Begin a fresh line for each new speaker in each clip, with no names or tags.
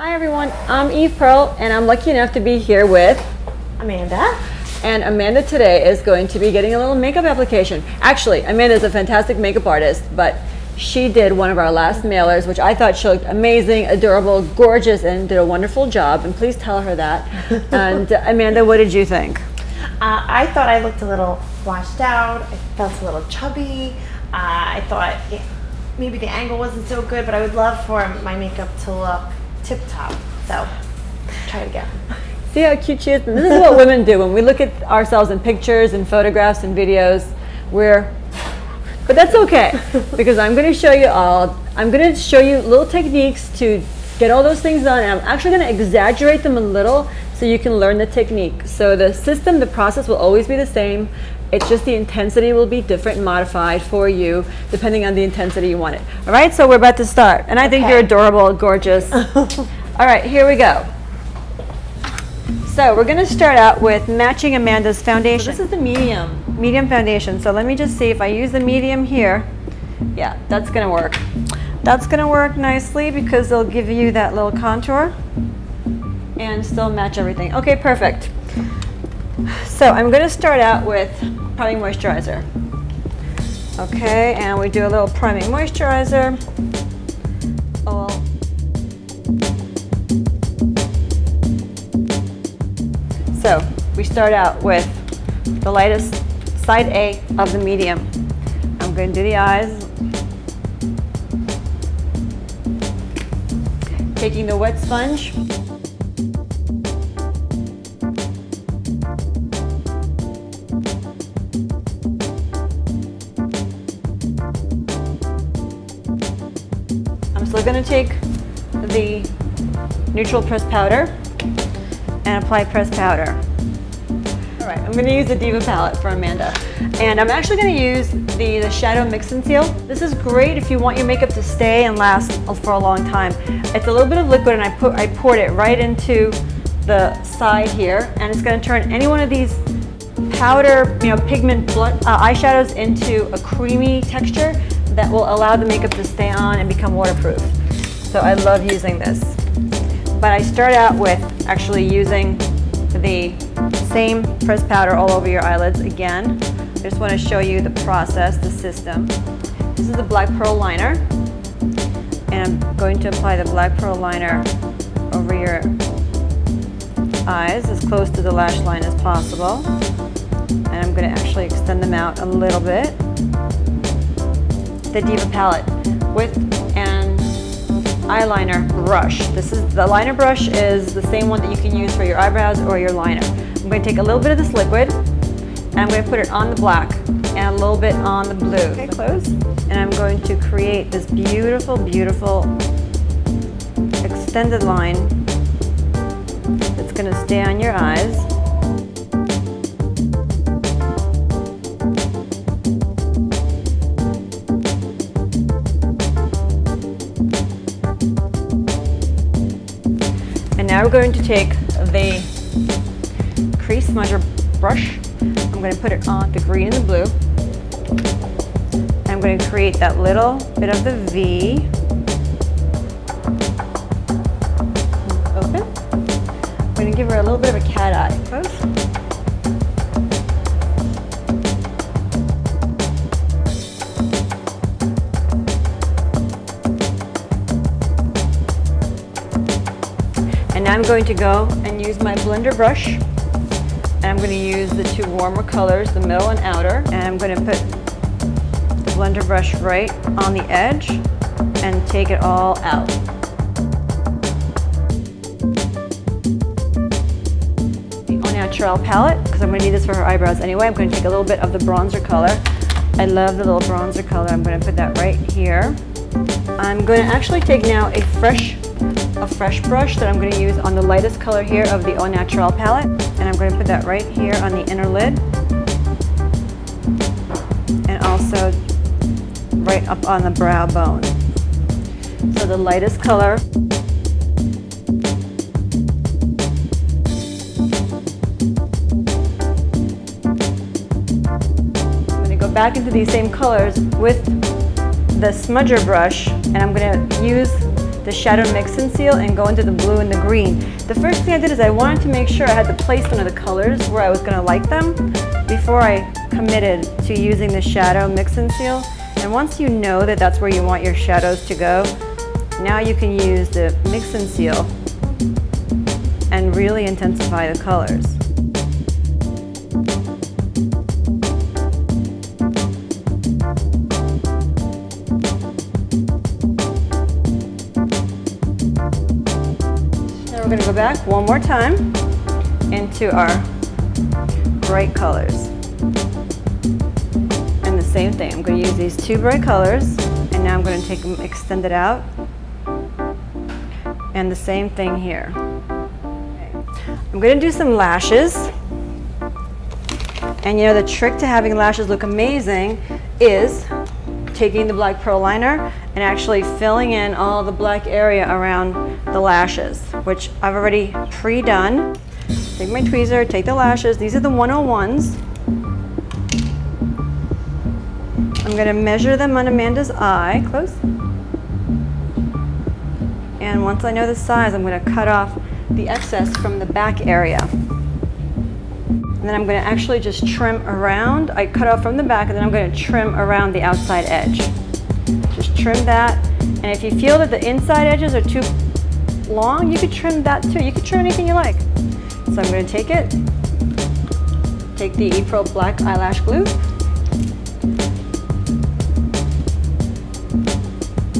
Hi everyone, I'm Eve Pearl and I'm lucky enough to be here with
Amanda.
And Amanda today is going to be getting a little makeup application. Actually, Amanda is a fantastic makeup artist, but she did one of our last mailers, which I thought she looked amazing, adorable, gorgeous, and did a wonderful job. And please tell her that. and uh, Amanda, what did you think?
Uh, I thought I looked a little washed out. I felt a little chubby. Uh, I thought maybe the angle wasn't so good, but I would love for my makeup to look tip top. So try it again.
See how cute she is? And this is what women do when we look at ourselves in pictures and photographs and videos. We're, but that's okay because I'm going to show you all. I'm going to show you little techniques to get all those things done. And I'm actually going to exaggerate them a little so you can learn the technique. So the system, the process will always be the same. It's just the intensity will be different and modified for you depending on the intensity you want it. All right, so we're about to start. And I think you're adorable, gorgeous. all right, here we go. So we're going to start out with matching Amanda's foundation. So this is the medium, medium foundation. So let me just see if I use the medium here. Yeah, that's going to work. That's going to work nicely because they'll give you that little contour and still match everything. Okay, perfect. So I'm going to start out with priming moisturizer. Okay, and we do a little priming moisturizer. Oh. So we start out with the lightest side A of the medium. I'm going to do the eyes. Taking the wet sponge. Going to take the neutral pressed powder and apply pressed powder. All right, I'm gonna use the Diva palette for Amanda. And I'm actually gonna use the, the Shadow Mix and Seal. This is great if you want your makeup to stay and last for a long time. It's a little bit of liquid and I, put, I poured it right into the side here and it's gonna turn any one of these powder, you know, pigment blood, uh, eyeshadows into a creamy texture that will allow the makeup to stay on and become waterproof. So I love using this. But I start out with actually using the same pressed powder all over your eyelids again. I just want to show you the process, the system. This is the Black Pearl Liner. And I'm going to apply the Black Pearl Liner over your eyes as close to the lash line as possible. And I'm going to actually extend them out a little bit. The Diva palette with an eyeliner brush. This is the liner brush is the same one that you can use for your eyebrows or your liner. I'm going to take a little bit of this liquid and I'm going to put it on the black and a little bit on the blue. Okay, close. And I'm going to create this beautiful, beautiful extended line that's going to stay on your eyes. Now going to take the crease smudger brush. I'm going to put it on the green and the blue. I'm going to create that little bit of the V. Open. I'm going to give her a little bit of a cat eye. I'm going to go and use my blender brush. And I'm going to use the two warmer colors, the middle and outer. And I'm going to put the blender brush right on the edge and take it all out. The Au Naturel palette, because I'm going to need this for her eyebrows anyway. I'm going to take a little bit of the bronzer color. I love the little bronzer color. I'm going to put that right here. I'm going to actually take now a fresh a fresh brush that I'm going to use on the lightest color here of the Au Naturel palette. And I'm going to put that right here on the inner lid. And also right up on the brow bone. So the lightest color. I'm going to go back into these same colors with the smudger brush and I'm going to use the shadow mix and seal and go into the blue and the green. The first thing I did is I wanted to make sure I had the placement of the colors where I was gonna like them before I committed to using the shadow mix and seal. And once you know that that's where you want your shadows to go, now you can use the mix and seal and really intensify the colors. Back one more time into our bright colors. And the same thing, I'm going to use these two bright colors and now I'm going to take them, extend it out. And the same thing here. I'm going to do some lashes. And you know the trick to having lashes look amazing is taking the black pearl liner and actually filling in all the black area around the lashes, which I've already pre-done. Take my tweezer, take the lashes. These are the 101s. I'm going to measure them on Amanda's eye. Close. And once I know the size, I'm going to cut off the excess from the back area. And then I'm going to actually just trim around. I cut off from the back and then I'm going to trim around the outside edge. Just trim that. And if you feel that the inside edges are too long, you could trim that too. You could trim anything you like. So I'm going to take it, take the Eve Pearl Black Eyelash Glue,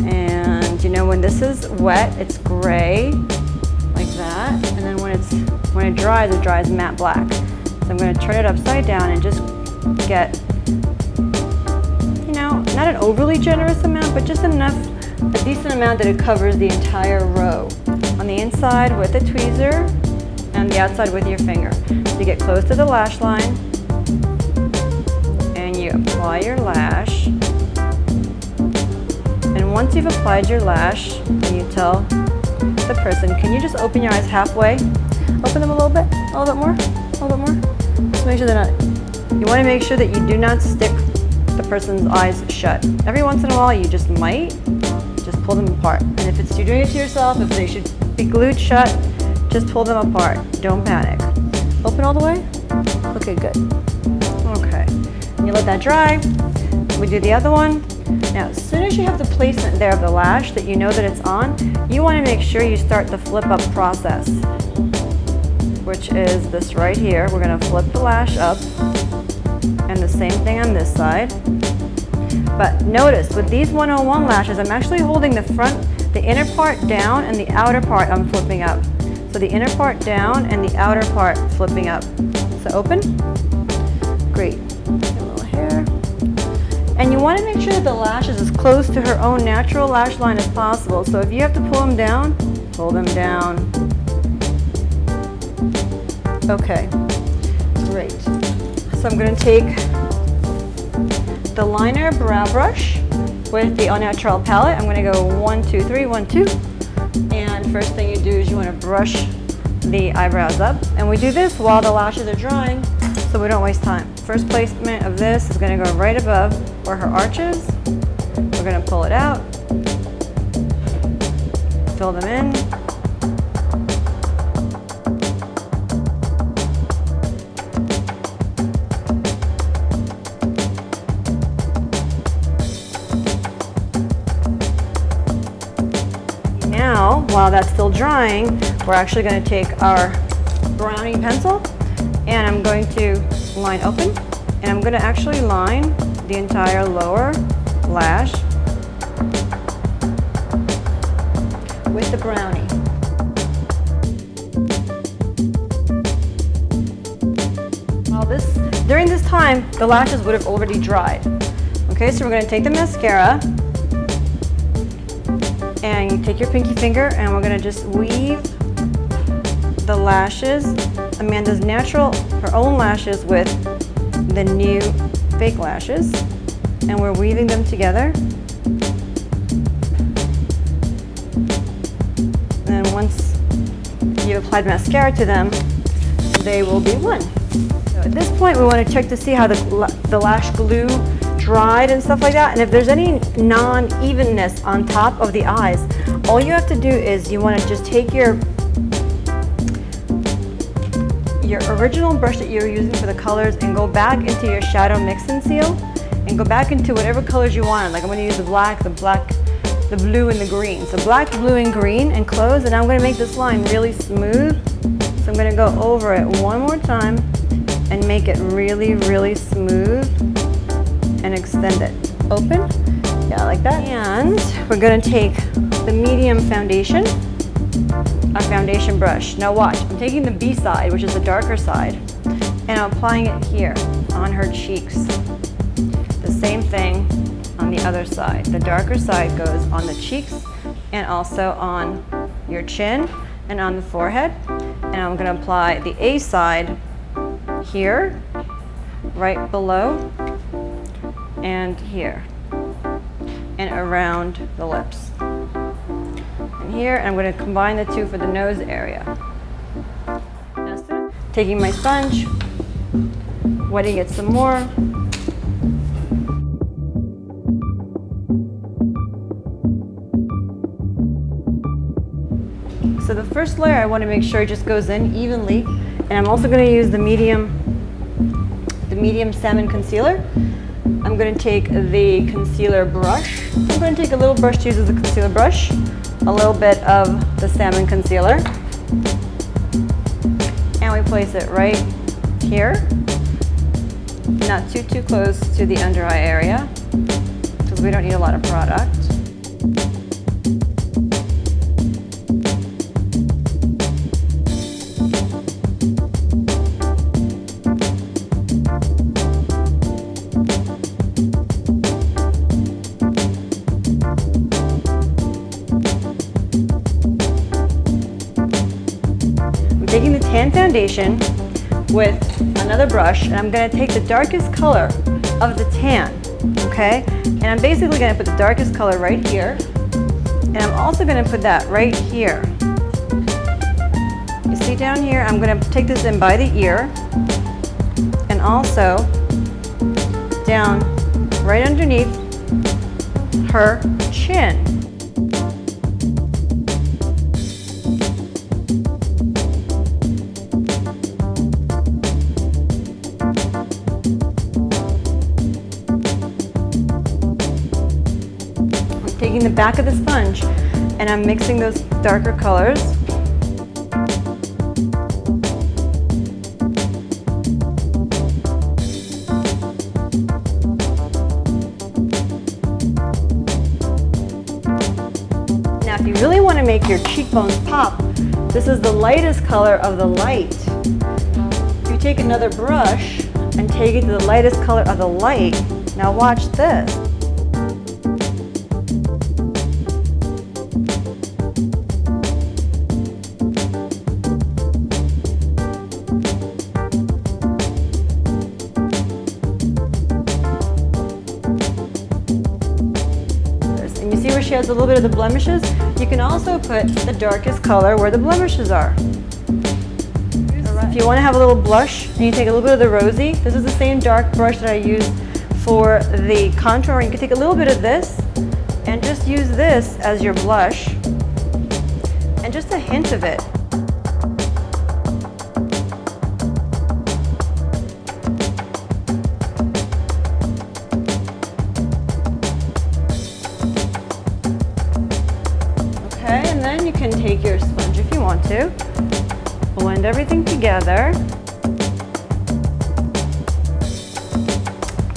and you know when this is wet, it's gray, like that, and then when it's when it dries, it dries matte black. So I'm going to turn it upside down and just get, an overly generous amount, but just enough, a decent amount that it covers the entire row. On the inside with a tweezer, and the outside with your finger. You get close to the lash line, and you apply your lash. And once you've applied your lash, you tell the person, can you just open your eyes halfway? Open them a little bit, a little bit more, a little bit more. Just make sure they're not, you want to make sure that you do not stick person's eyes shut. Every once in a while you just might, just pull them apart. And if it's you're doing it to yourself, if they should be glued shut, just pull them apart. Don't panic. Open all the way? Okay, good. Okay. And you let that dry. We do the other one. Now, as soon as you have the placement there of the lash that you know that it's on, you want to make sure you start the flip up process, which is this right here. We're going to flip the lash up and the same thing on this side. But notice with these 101 lashes, I'm actually holding the front, the inner part down and the outer part I'm flipping up. So the inner part down and the outer part flipping up. So open. Great. A little hair. And you want to make sure that the lash is as close to her own natural lash line as possible. So if you have to pull them down, pull them down. Okay, great. So I'm going to take the liner brow brush with the Au Naturel palette. I'm going to go one, two, three, one, two. And first thing you do is you want to brush the eyebrows up. And we do this while the lashes are drying so we don't waste time. First placement of this is going to go right above where her arches. We're going to pull it out, fill them in. Now, while that's still drying, we're actually going to take our brownie pencil and I'm going to line open and I'm going to actually line the entire lower lash with the brownie. While this, during this time, the lashes would have already dried. Okay, so we're going to take the mascara and you take your pinky finger and we're going to just weave the lashes, Amanda's natural, her own lashes with the new fake lashes and we're weaving them together. And once you've applied mascara to them, they will be one. So at this point we want to check to see how the, the lash glue dried and stuff like that. And if there's any non-evenness on top of the eyes, all you have to do is you want to just take your your original brush that you were using for the colors and go back into your shadow mix and seal and go back into whatever colors you want. Like I'm going to use the black, the black, the blue, and the green. So black, blue, and green and close. And I'm going to make this line really smooth. So I'm going to go over it one more time and make it really, really smooth and extend it. Open, yeah, like that. And we're gonna take the medium foundation, a foundation brush. Now watch, I'm taking the B side, which is the darker side, and I'm applying it here on her cheeks. The same thing on the other side. The darker side goes on the cheeks and also on your chin and on the forehead. And I'm gonna apply the A side here, right below, and here, and around the lips. And here, I'm going to combine the two for the nose area. Taking my sponge, wetting it some more, So the first layer I want to make sure it just goes in evenly and I'm also going to use the medium the medium salmon concealer. I'm going to take the concealer brush. I'm going to take a little brush to use as a concealer brush, a little bit of the salmon concealer, and we place it right here, not too, too close to the under eye area, because we don't need a lot of product. Tan foundation with another brush and I'm going to take the darkest color of the tan, okay? And I'm basically going to put the darkest color right here. And I'm also going to put that right here. You see down here, I'm going to take this in by the ear and also down right underneath her chin. The back of the sponge and I'm mixing those darker colors. Now if you really want to make your cheekbones pop, this is the lightest color of the light. You take another brush and take it to the lightest color of the light. Now watch this. A little bit of the blemishes, you can also put the darkest color where the blemishes are. If you want to have a little blush, and you take a little bit of the rosy, this is the same dark brush that I used for the contour. You can take a little bit of this and just use this as your blush and just a hint of it. Want to. Blend everything together.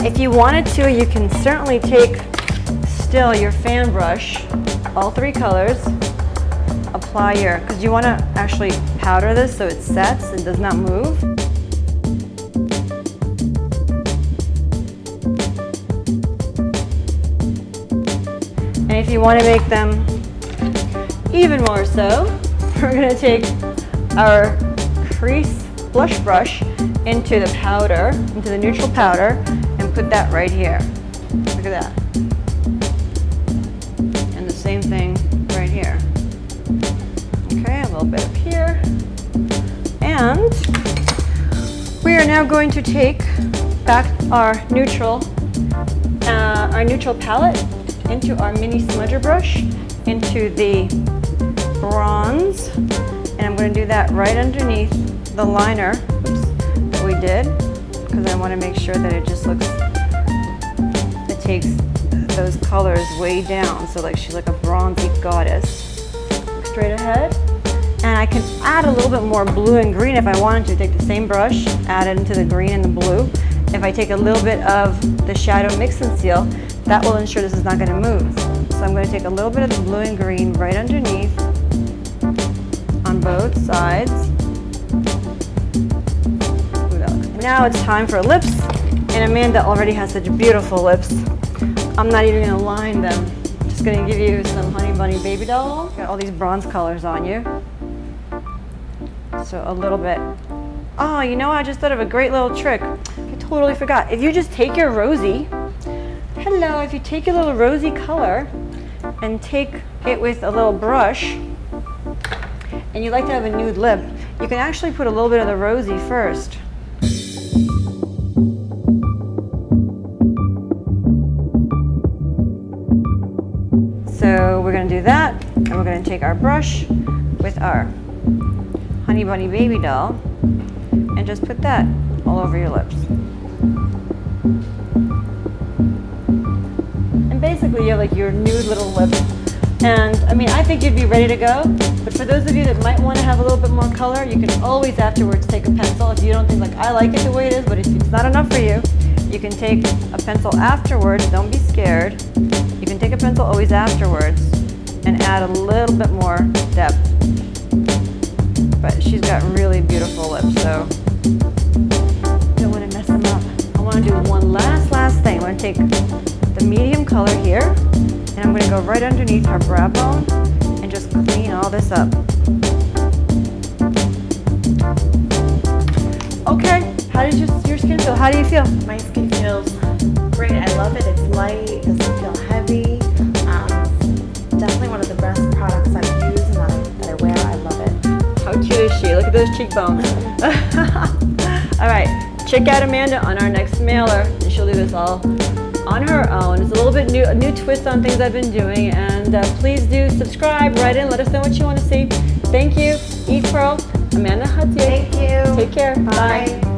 If you wanted to, you can certainly take still your fan brush, all three colors, apply your, because you want to actually powder this so it sets and does not move. And if you want to make them even more so, we're going to take our crease blush brush into the powder, into the neutral powder, and put that right here. Look at that. And the same thing right here. Okay, a little bit up here. And we are now going to take back our neutral uh, our neutral palette into our mini smudger brush, into the right underneath the liner oops, that we did, because I want to make sure that it just looks, it takes those colors way down, so like she's like a bronzy goddess. Straight ahead. And I can add a little bit more blue and green if I wanted to. Take the same brush, add it into the green and the blue. If I take a little bit of the shadow mix and seal, that will ensure this is not going to move. So I'm going to take a little bit of the blue and green right underneath both sides. Now it's time for lips. And Amanda already has such beautiful lips. I'm not even to line them. Just going to give you some Honey Bunny Baby Doll. Got all these bronze colors on you. So a little bit. Oh, you know, I just thought of a great little trick. I totally forgot. If you just take your rosy, hello, if you take your little rosy color and take it with a little brush, and you like to have a nude lip, you can actually put a little bit of the rosy first. So we're gonna do that, and we're gonna take our brush with our Honey Bunny Baby Doll and just put that all over your lips. And basically you have like your nude little lip. And I mean, I think you'd be ready to go, but for those of you that might want to have a little bit more color, you can always afterwards take a pencil if you don't think like, I like it the way it is, but if it's not enough for you, you can take a pencil afterwards, don't be scared. You can take a pencil always afterwards and add a little bit more depth but she's got really beautiful lips, so don't want to mess them up. I want to do one last, last thing. I want to take the medium color here, and I'm going to go right underneath her brow bone just clean all this up. Okay, how does your, your skin feel? How do you feel?
My skin feels great. I love it. It's light. It doesn't feel heavy. Um, definitely one of the best products I've used and that I, that I wear. I love it.
How cute is she? Look at those cheekbones. all right, check out Amanda on our next mailer, and she'll do this all on her own. It's a little bit new, a new twist on things I've been doing, and uh, please do subscribe, write in, let us know what you want to see. Thank you. Eve Pearl, Amanda Hatier.
Thank you.
Take care.
Bye.
Bye.